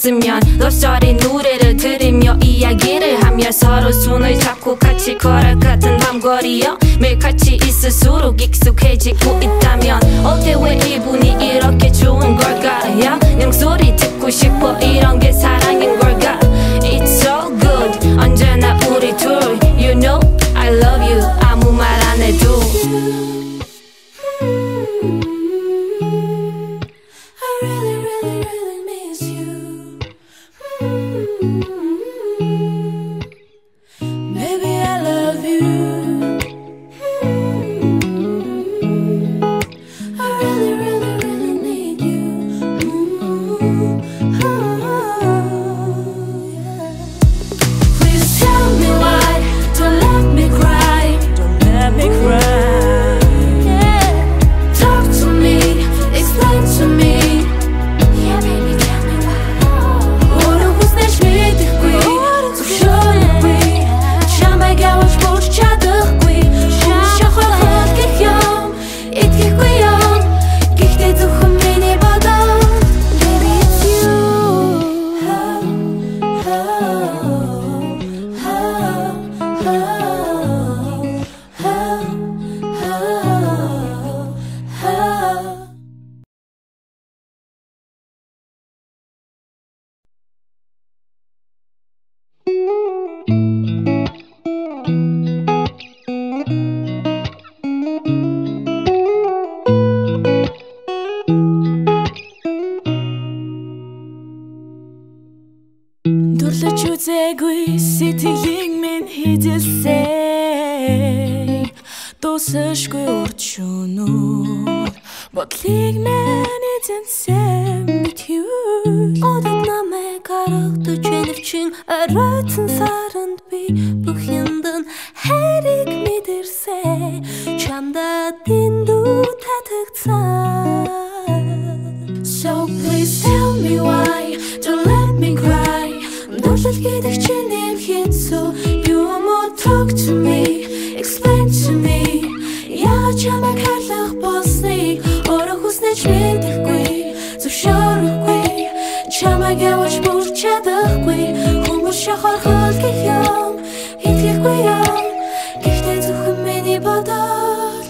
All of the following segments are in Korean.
있었으면 럽셔리 노래를 들으며 이야기를 하며 서로 손을 잡고 같이 걸을 같은 밤거리여 매일 같이 있을수록 익숙해지고 있다면 어때 왜 기분이 이렇게 좋은 걸까 야 양소리 듣고 싶어 이런 게 사랑인 걸까? It's so good. 언제나 우리 둘 You know I love you. 아무 말 안 해도 Хүлэж үзээгүй сэтгэлийн минь хизэлсэй Тосэшгүй урт шөнөө Бодлыг мэн эзэнсэн мэт юу Одод намайг гарахт үчэнэвчин Араатсан саранд би бүх юмдан хайрыг мэдэрсэй Чамдад дэндүү татагцаа Гэдэг чинь нэм хэцүү You more talk to me Explain to me. Яаж чамайг харлах болсныг? Өөрөө хүснэж мэдэхгүй Зөвшөөрөхгүй. Чамайг явж бүр чадахгүй. Хүмүүс шахархал гэх юм Итгэхгүй юм. Гэхдээ зөвхөн миний бодол.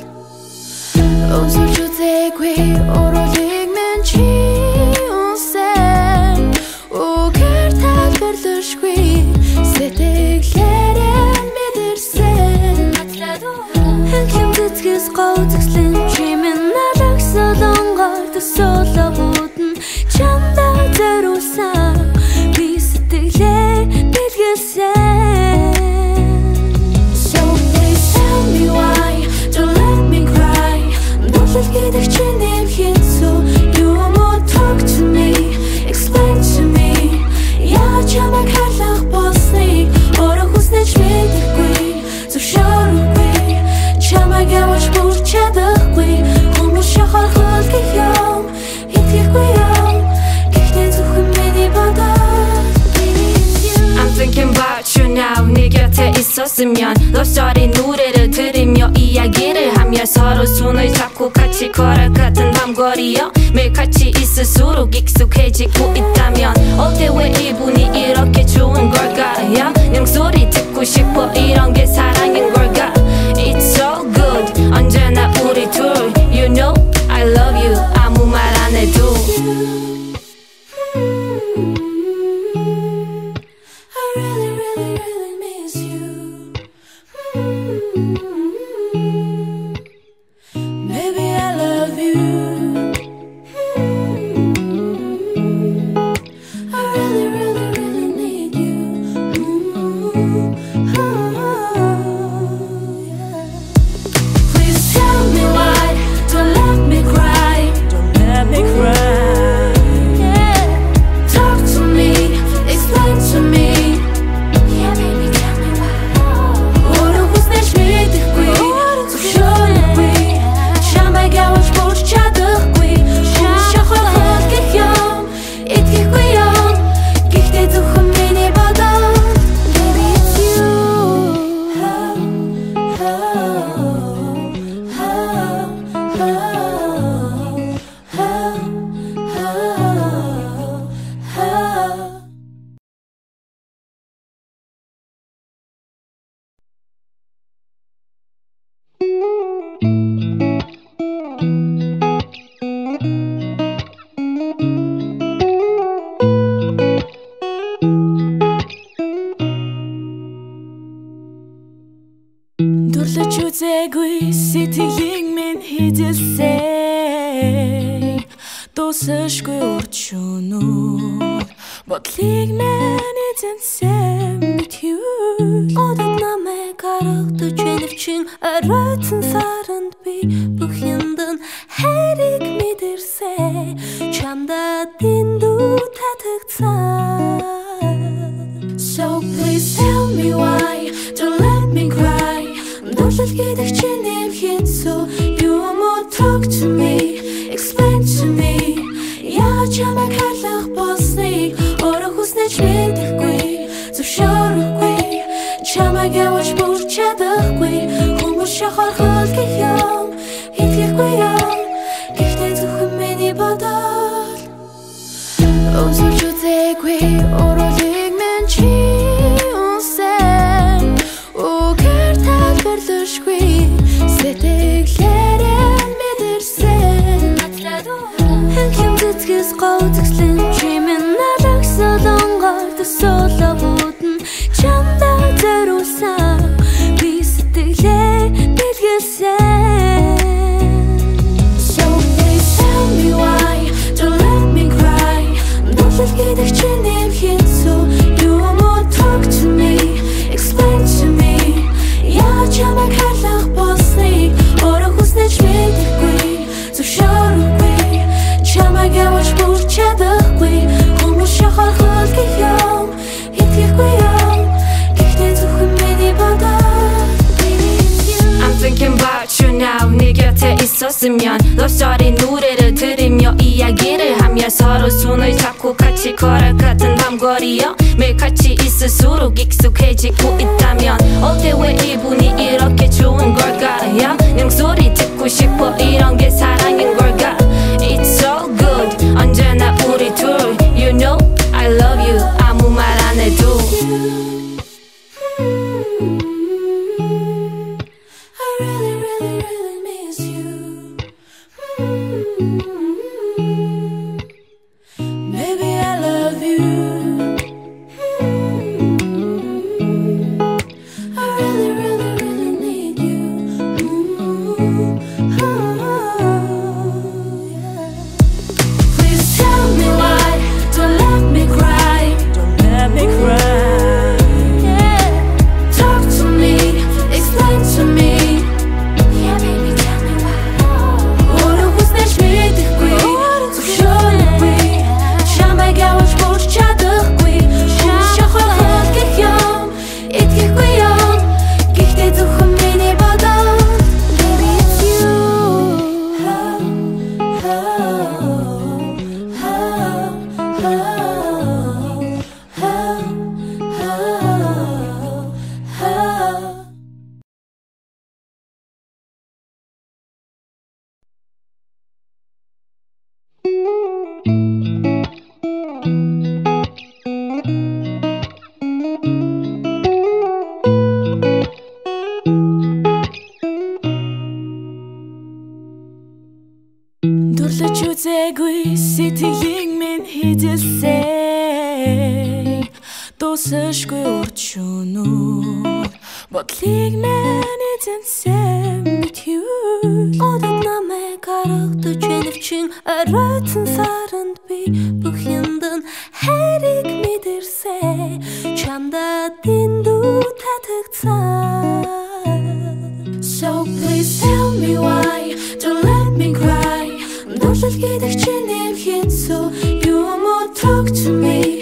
Өсөж үзээгүй 있으면 러셔리 노래를 들으며 이야기를 하며 서로 손을 잡고 같이 걸어 같은 밤거리여 매일 같이 있을수록 익숙해지고 있다면 어때 왜 이분이 이렇게 좋은 걸까요? 냥 소리 듣고 싶어 эзэнсэн мэт юу Одод намайг гаргадж өнөвчин Оройтсан саранд би бүх юмдан хайрыг мэдэрсэ. Чамдад эндүү татагцаа So please tell me why 黄河 He'd actually hit so you more talk to me.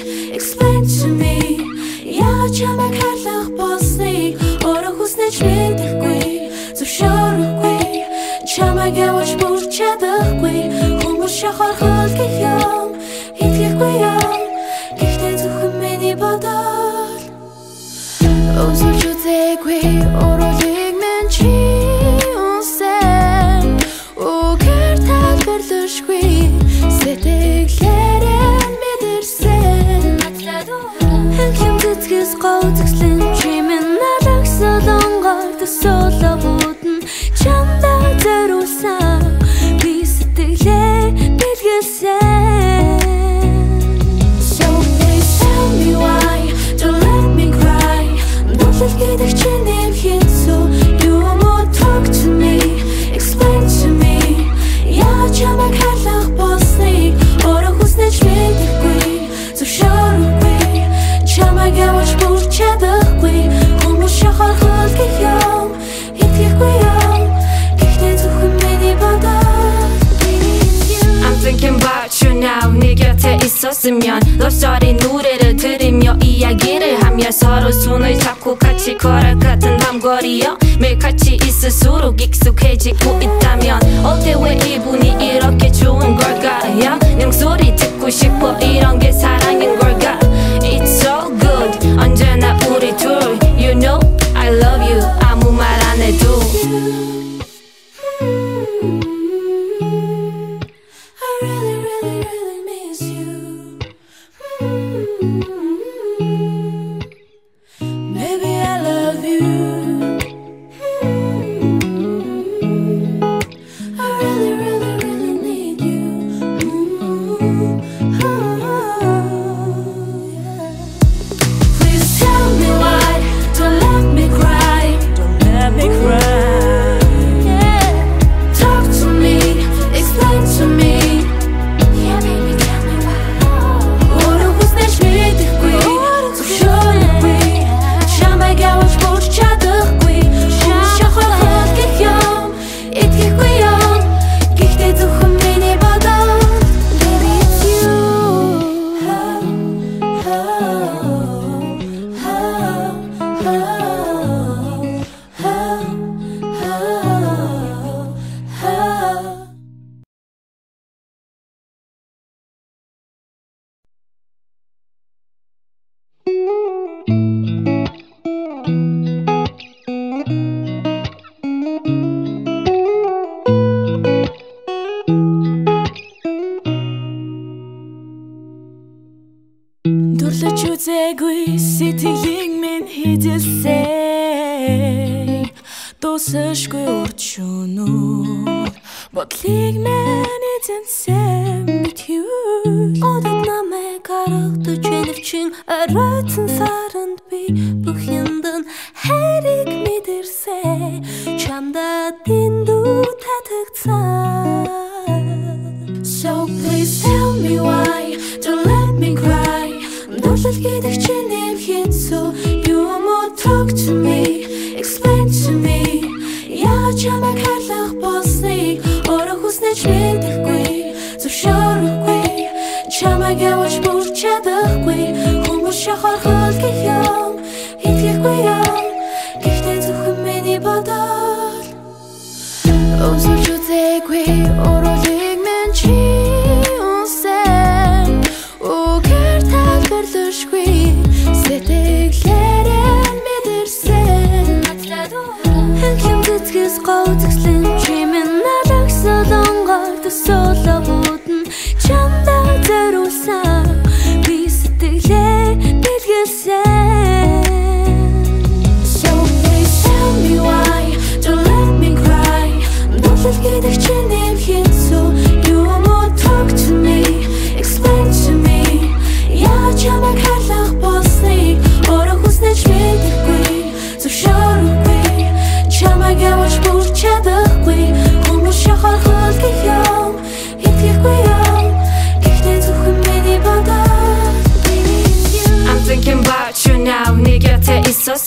스스로 익숙해지고 있다면 어때 왜 이분이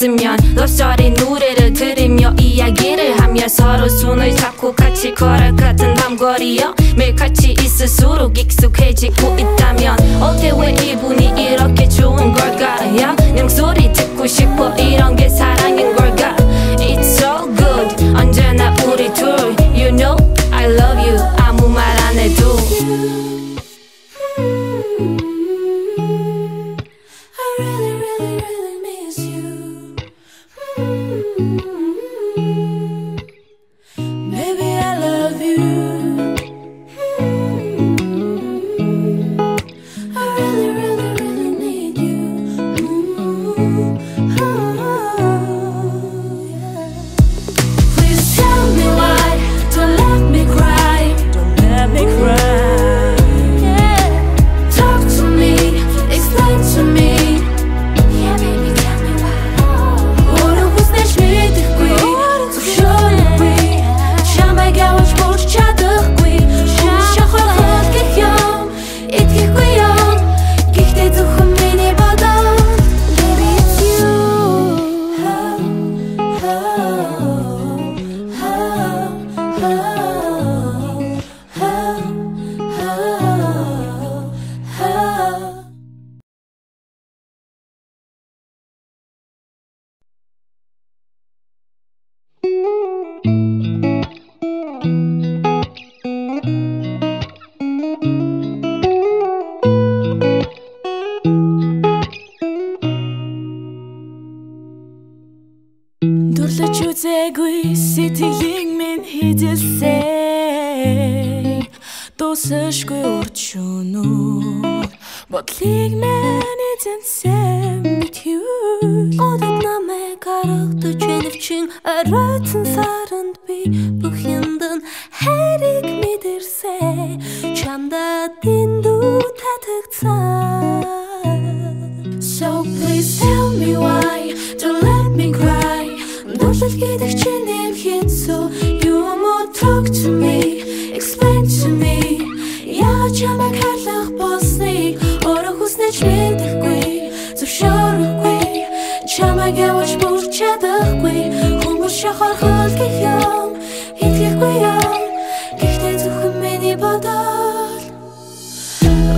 있었으면 러시아리 노래를 들으며 이야기를 하며 서로 손을 잡고 같이 걸어 같은 밤거리여 매일 같이 있을수록 익숙해지고 있다면 어때 왜 이분이 이렇게 좋은 걸까? 야, 냥 소리 듣고 싶어 이런 게 사랑인 걸까? It's so good. 언제나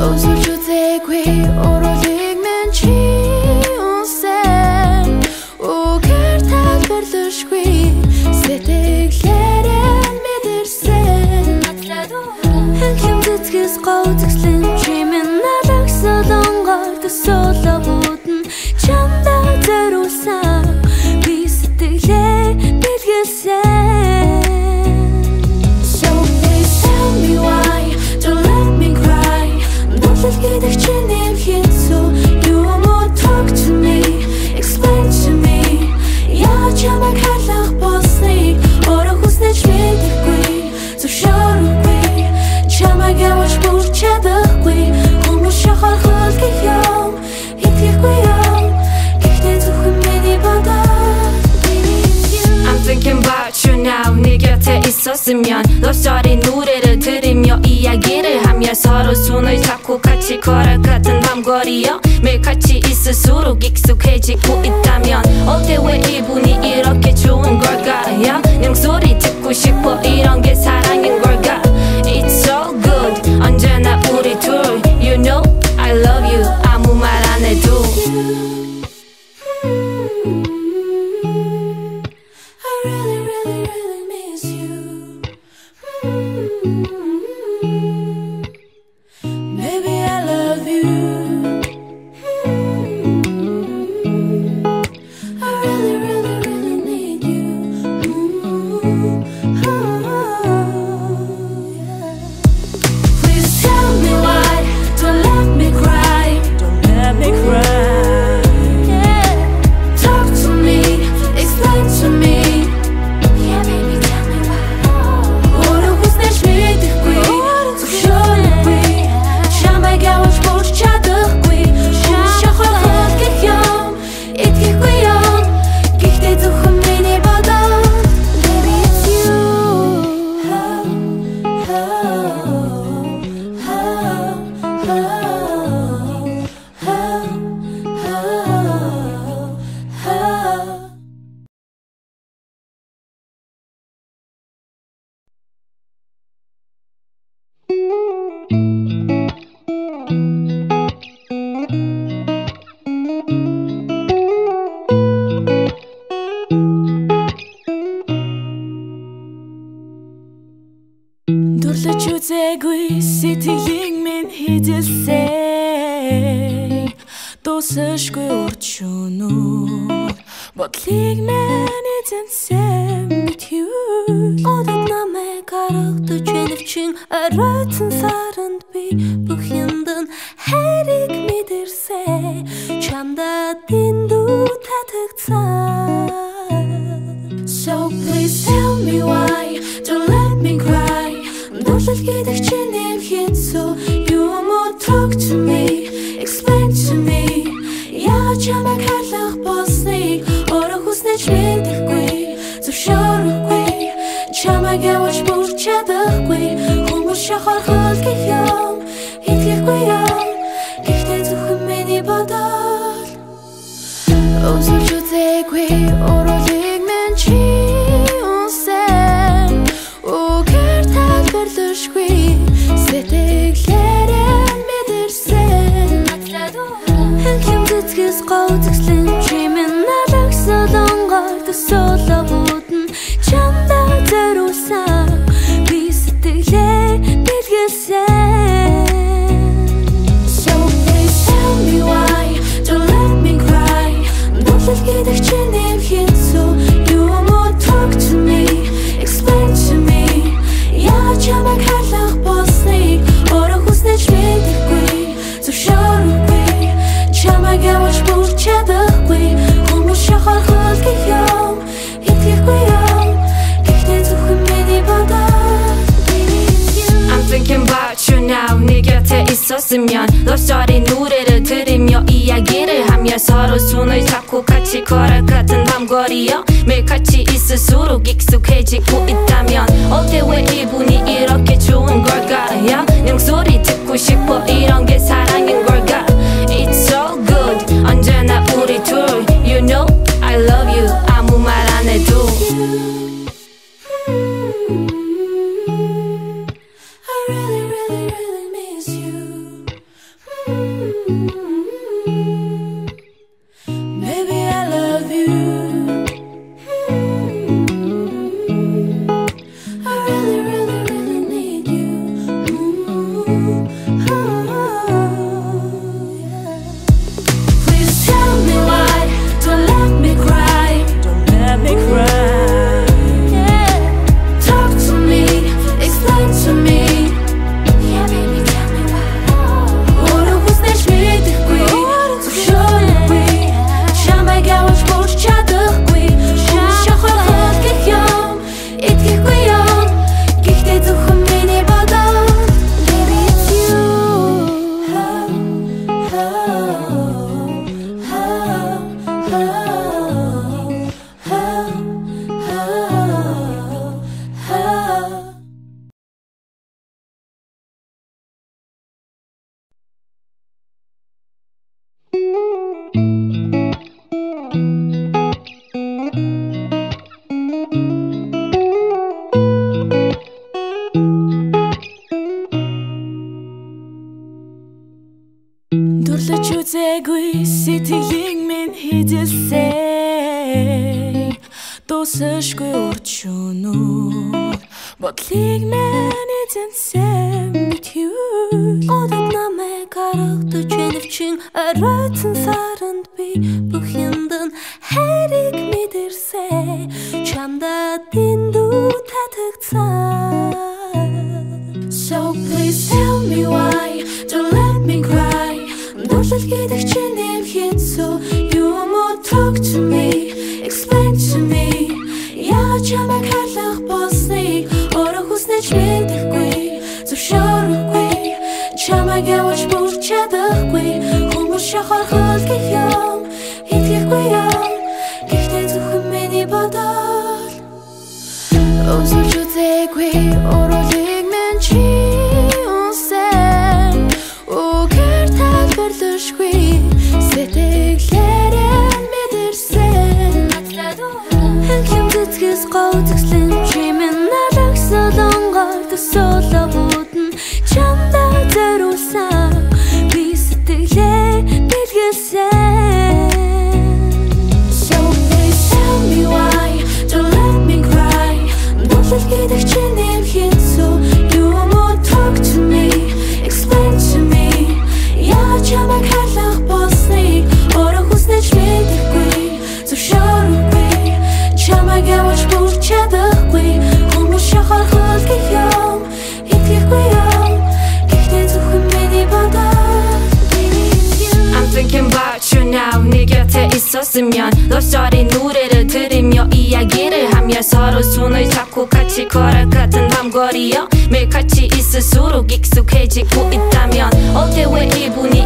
those who should take we 있었으면 러시아리 노래를 들으며 이야기를 하며 서로 손을 잡고 같이 걸어 같은 밤거리여 매일 같이 있을수록 익숙해지고 있다면 어때 왜 이분이 이렇게 좋은 걸까 야, 냥 소리 듣고 싶어 이런 게 사랑인 걸 Дэс гоо үзэсгэлэн чимэн надагсолонгоо төсөөлөө. 있으면 럽셔리 노래를 들으며 이야기를 하며 서로 손을 잡고 같이 걸어 같은 밤거리여 매일 같이 있을수록 익숙해지고 있다면 어때 왜 이분이 이렇게 좋은 걸까요? 냥 소리 듣고 싶어 이런 게 사랑인 걸까요 계절이여 매일같이 있을수록 익숙해지고 있다면 어때왜 이분이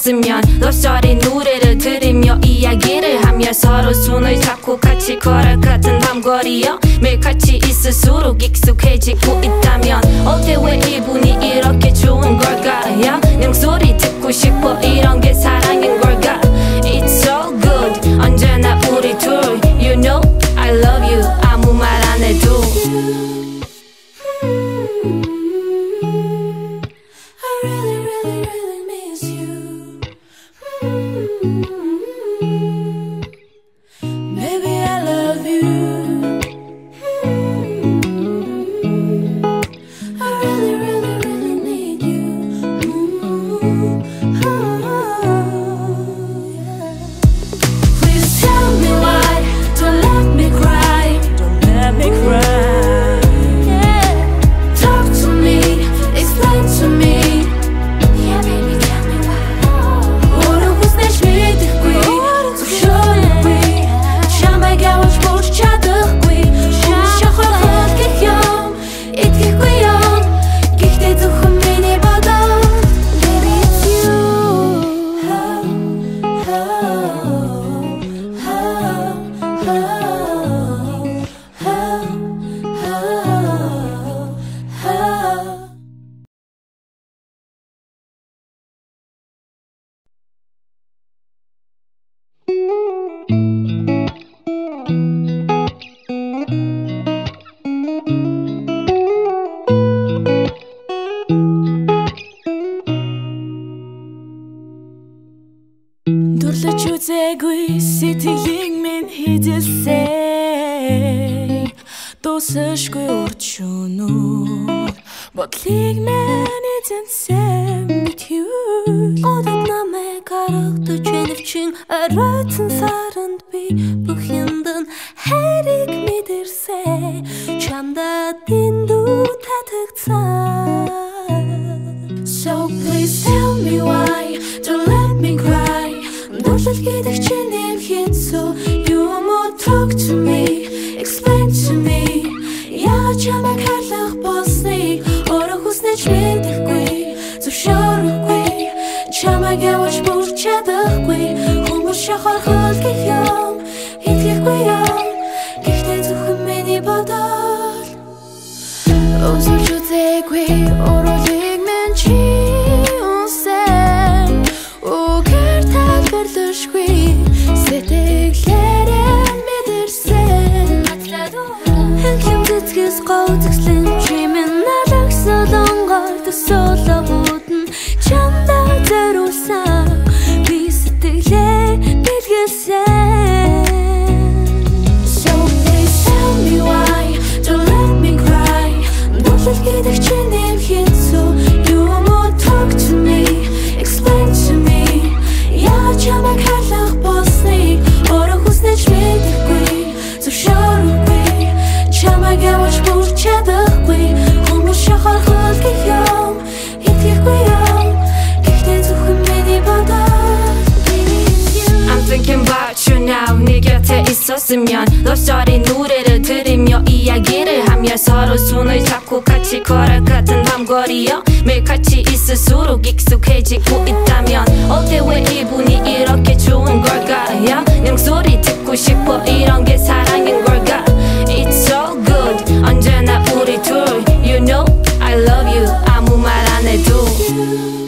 없으면 럽셔리 노래를 들으며 이야기를 하며 서로 손을 잡고 같이 걸을 같은 밤거리여 매일 같이 있을수록 익숙해지고 있다면 어때? 왜 이분이 이렇게 좋은 걸까 야 소리 듣고 싶어 이런 게 사랑인 걸까? It's so good. 언제나 우리 둘 You know I love you. 아무 말 안 해도. 있었으면 럽셔리 노래를 들으며 이야기를 하며 서로 손을 잡고 같이 걸어갔던 밤거리여 매일 같이 있을수록 익숙해지고 있다면 어때 왜 이분이 이렇게 좋은 걸까 야, 내 목소리 듣고 싶어 이런 게 사랑인 걸까? It's so good. 언제나 우리 둘 You know I love you. 아무 말 안 해도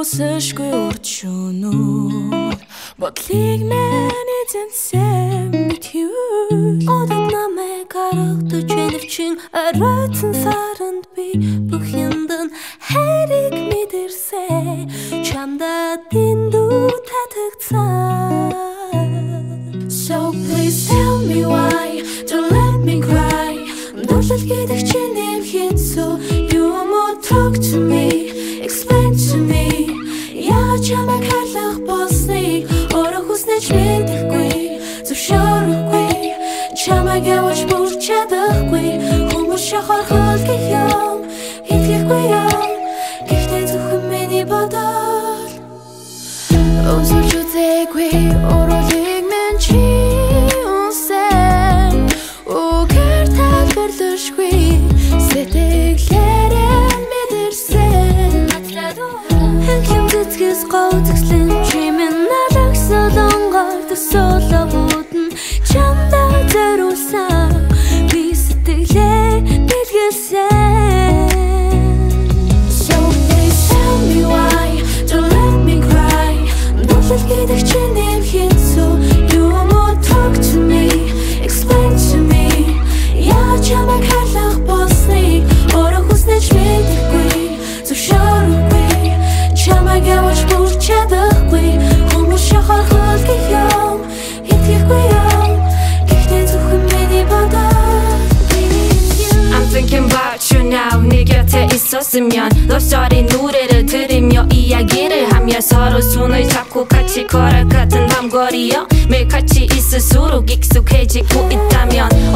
Дуусахгүй урчунууд бодлыг минь эзэнсэн бит юу Одод намайг гаргадаж өнөвчин оройтон саранд би бүх юмдан хайрыг мэдэрсэ. Чамда дэндүү татагцсан So please tell me why Don't let me cry. Дурлал гэдэг чинь юм хийцүү You more talk to me Explain to me. Яа чамайг хайлах болсныг өөрөө хүснэж мэдэхгүй. Зөвшөөрөхгүй. Чамайг явж бүр чадахгүй. Хүмүүс шахархал гэх юм. Итгэхгүй юм. Гэхдээ зөвхөн миний бодол. Өзөж үзээгүй оролыг 꼭내 네 곁에 있었으면 러시아의 노래를 들으며 이야기를 하며 서로 손을 잡고 같이 걸어 같은 밤거리여 매일 같이 있을수록 익숙해지고 있다면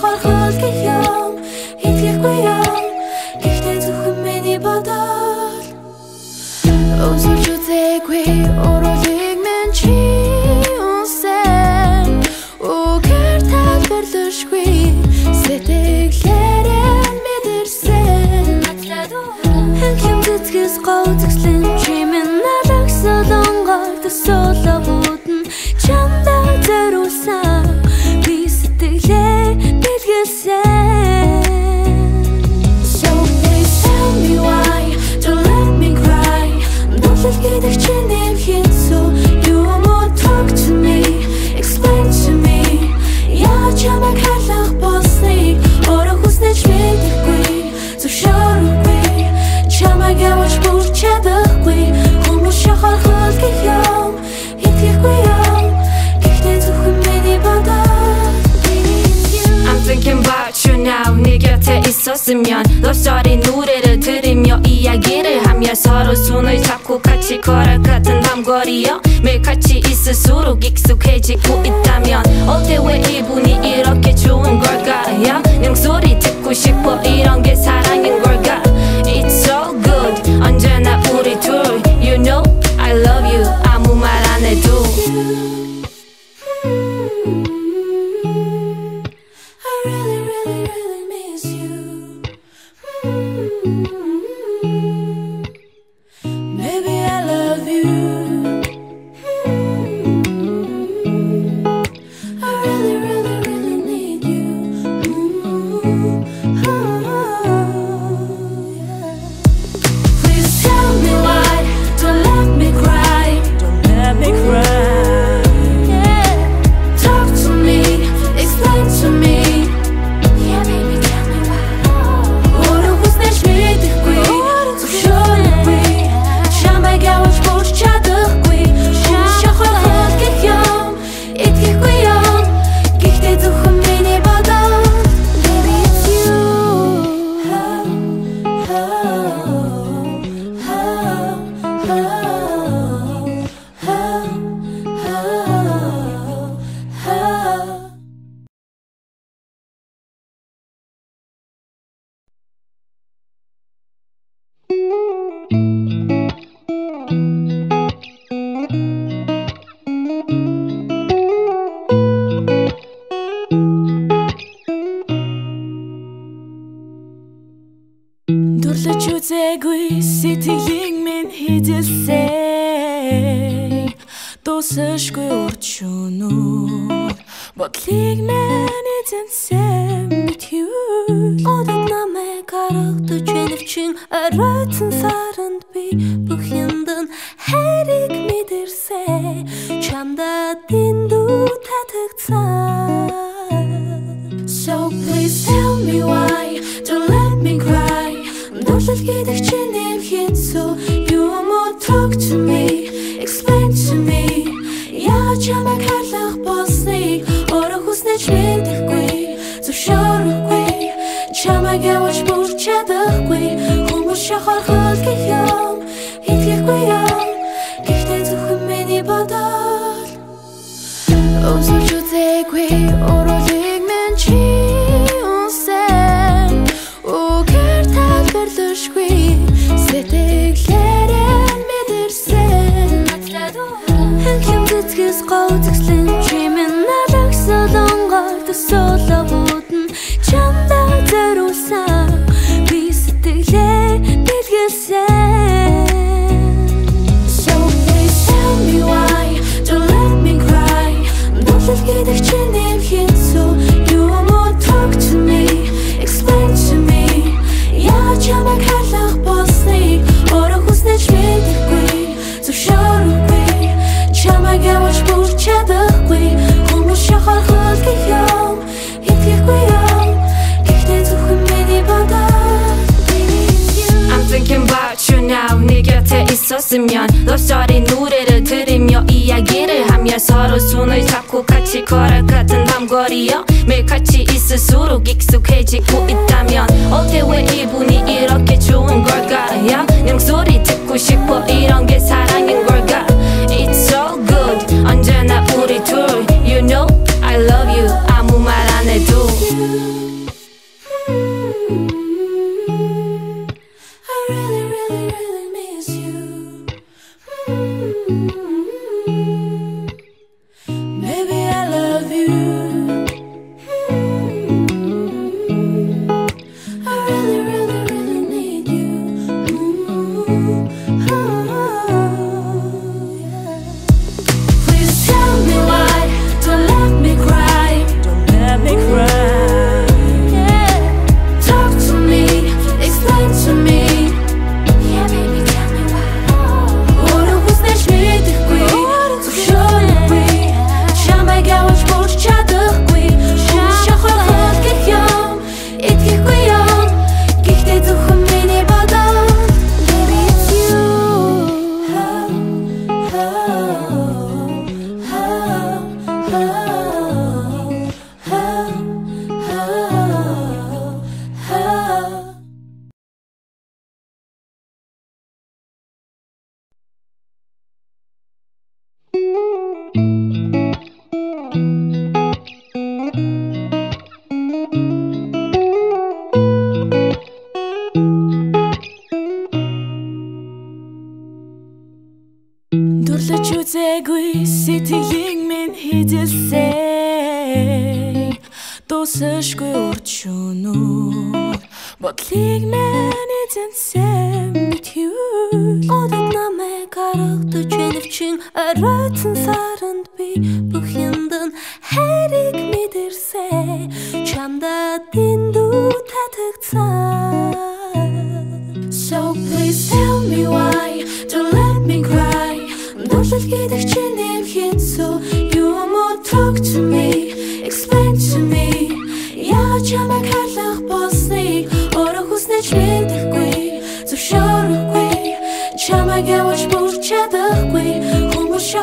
Jorge. name hit so you won't talk to me.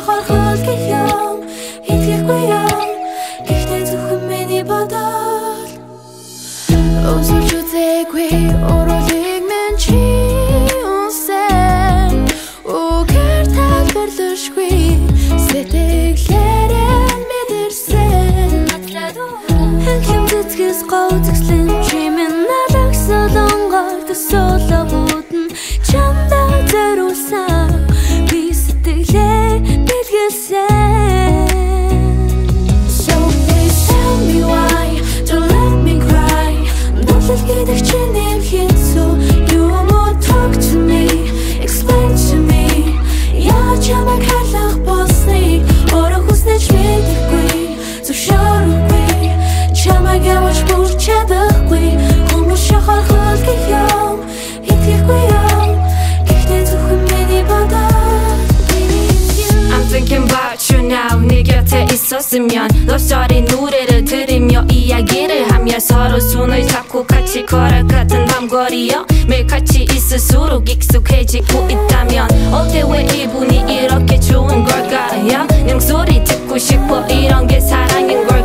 хорхол гэх юм итгэхгүй юм Гэхдээ зөвхөн миний бодол. Өсөж үзээгүй 있었으면 러시아리 노래를 들으며 이야기를 하며 서로 손을 잡고 같이 같은 밤거리여 매일 같이 있을수록 익숙해지고 있다면 어때 왜 이분이 이렇게 좋은 걸까 야, 냥 소리 듣고 싶어 이런 게 사랑인 걸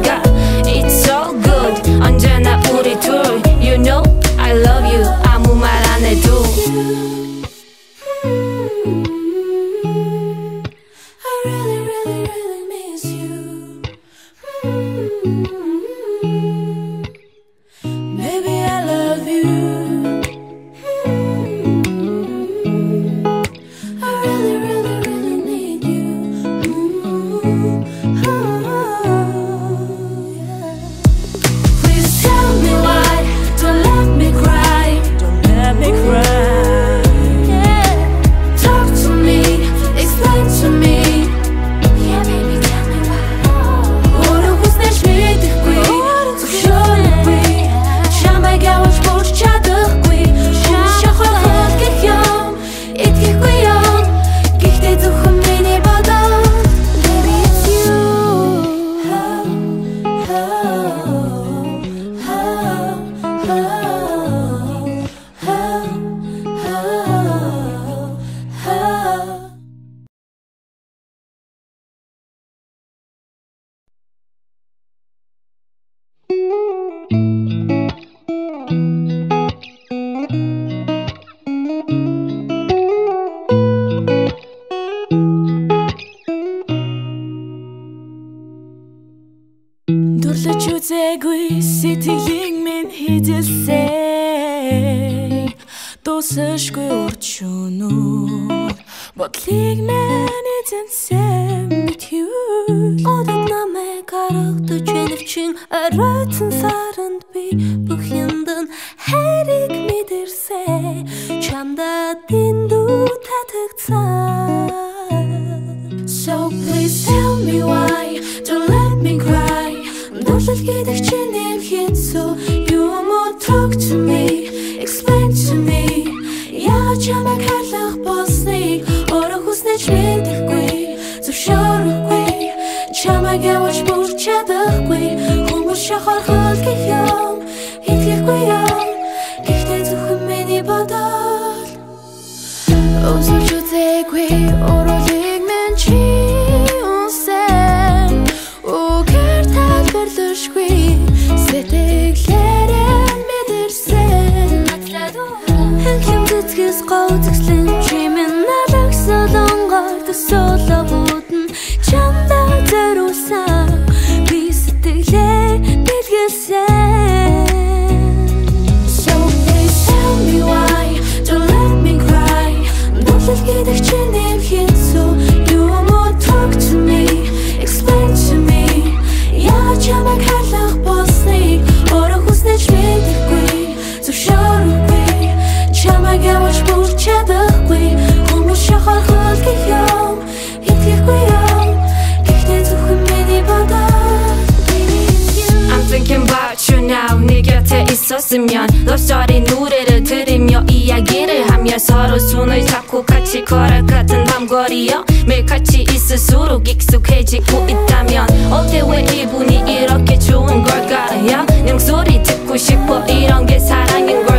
있었으면 러시아리 노래를 들으며 이야기를 하며 서로 손을 잡고 같이 걸을 같은 밤거리여 매일 같이 있을수록 익숙해지고 있다면 어때 왜 이분이 이렇게 좋은 걸까 야, 냥 소리 듣고 싶어 이런 게 사랑인 걸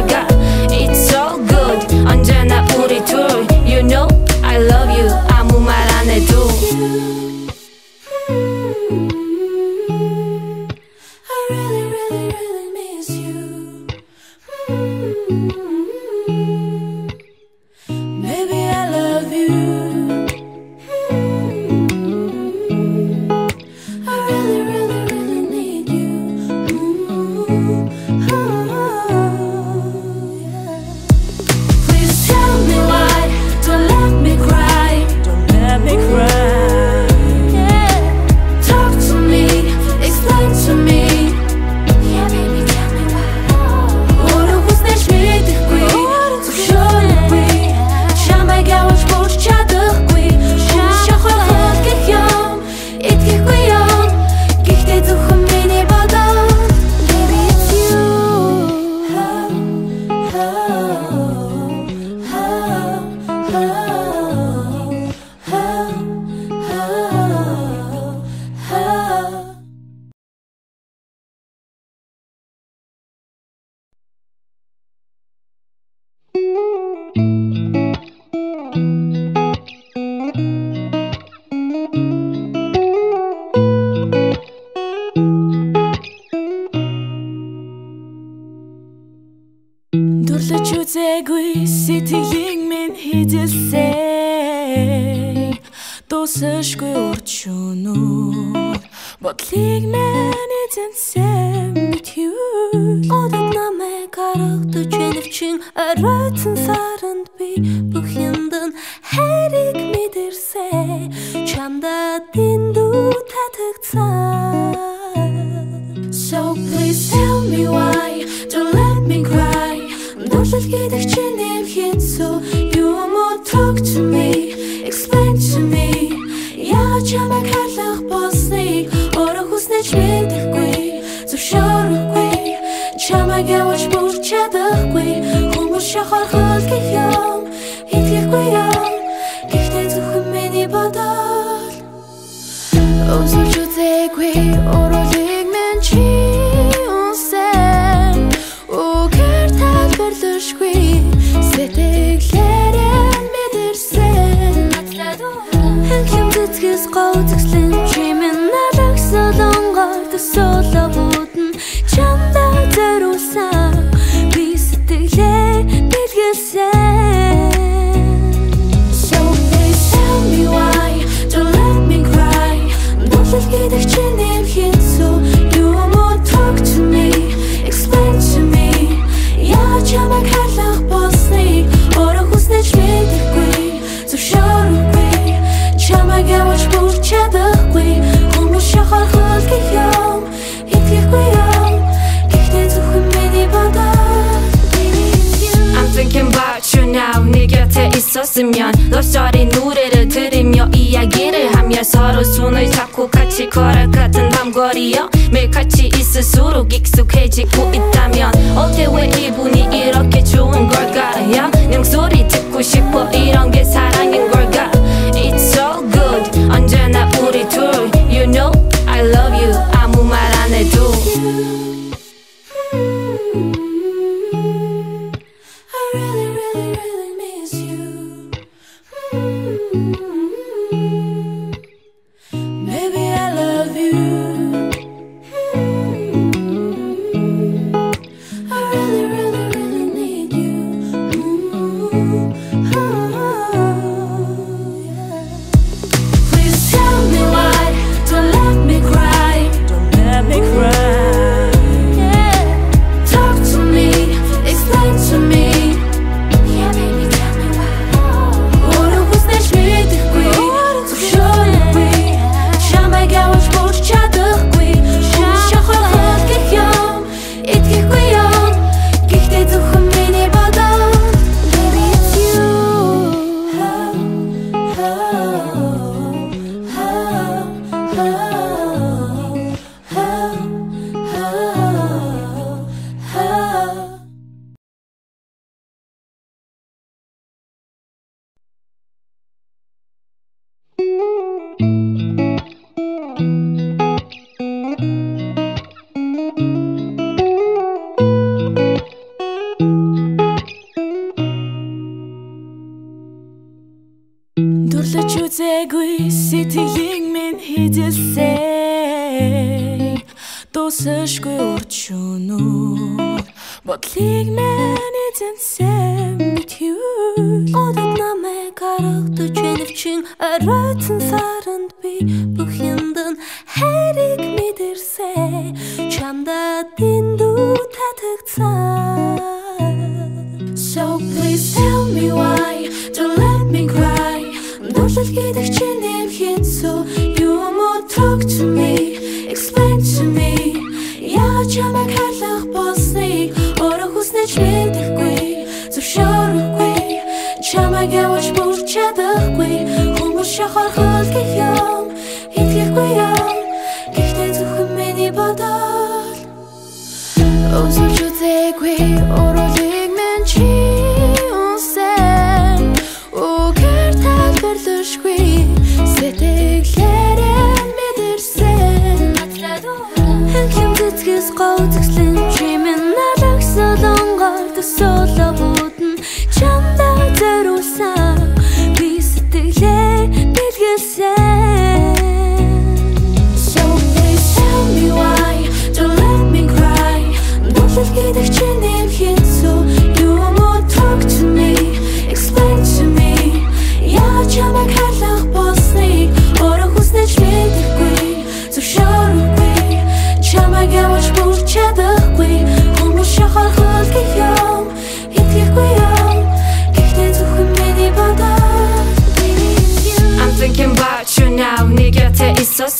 않고 같이 걸을 같은 밤거리여 매일 같이 있을수록 익숙해지고 있다면 어때 왜 이분이 이렇게 좋은 걸까요? 냉소리 듣고 싶어 이런 게 사랑인 걸까?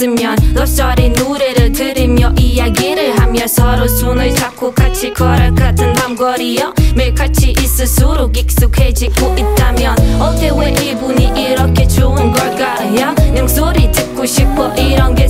있으면 럽셔리 노래를 들으며 이야기를 하며 서로 손을 잡고 같이 걸어 같은 밤거리여 매일 같이 있을수록 익숙해지고 있다면 어때 왜 이분이 이렇게 좋은 걸까요? 냉소리 듣고 싶어 이런 게